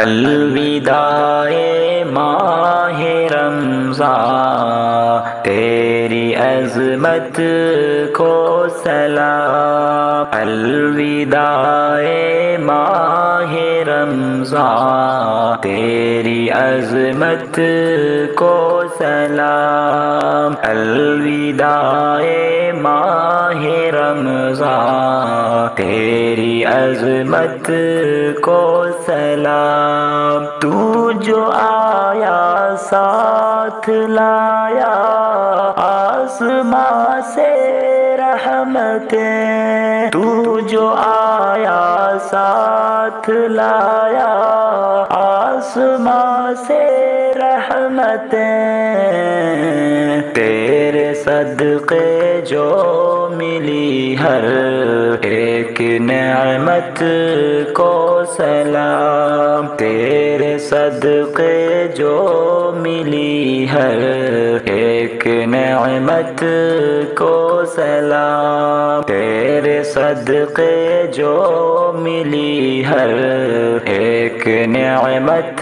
अलविदाए माह रमज़ा तेरी अजमत को सलाम। अलविदाए माह रमज़ा तेरी अजमत को सलाम। अलविदाए माह रमज़ा तेरी अजमत को सलाम। तू जो आया साथ लाया। आसमां से रहमतें तू जो आया, साथ लाया। आसमां से रहमतें तेरे सदक़े जो मिली हर एक नेमत को सलाम। तेरे सदक़े जो मिली हर एक नेमत को सलाम। तेरे सदक़े जो मिली हर एक नेमत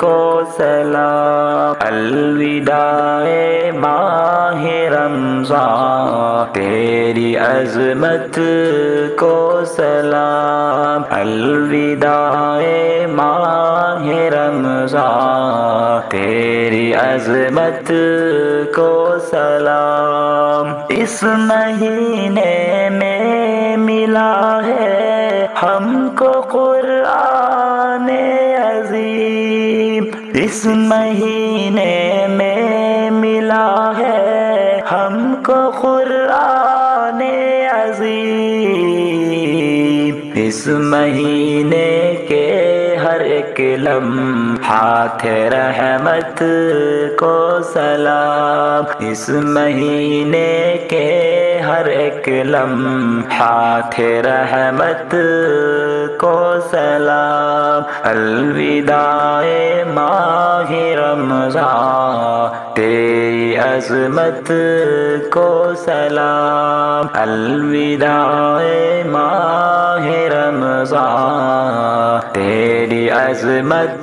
को सलाम। अलविदाए माह रमज़ा तेरी अजमत को सलाम। अलविदाए माह रमज़ा तेरी अजमत को सलाम। इस महीने में मिला है हमको कुरान अजीम। इस महीने में मिला है हमको अजीम इस महीने के हर एक लम्हात रहमत को सलाम। इस महीने के हर एक लम्हात रहमत को सलाम। अलविदाए माह रमज़ा तेरी अजमत को सलाम अलविदाए माह रमज़ान तेरी अजमत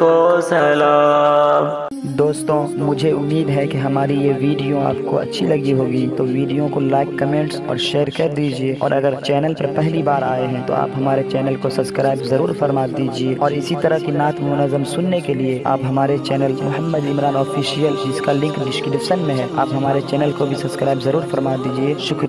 को सलाम। दोस्तों, मुझे उम्मीद है कि हमारी ये वीडियो आपको अच्छी लगी होगी। तो वीडियो को लाइक, कमेंट्स और शेयर कर दीजिए। और अगर चैनल पर पहली बार आए हैं तो आप हमारे चैनल को सब्सक्राइब ज़रूर फरमा दीजिए। और इसी तरह की नात मुनज़म सुनने के लिए, आप हमारे चैनल मोहम्मद इमरान ऑफिशियल, जिसका लिंक डिस्क्रिप्शन में है, आप हमारे चैनल को भी सब्सक्राइब ज़रूर फरमा दीजिए। शुक्रिया।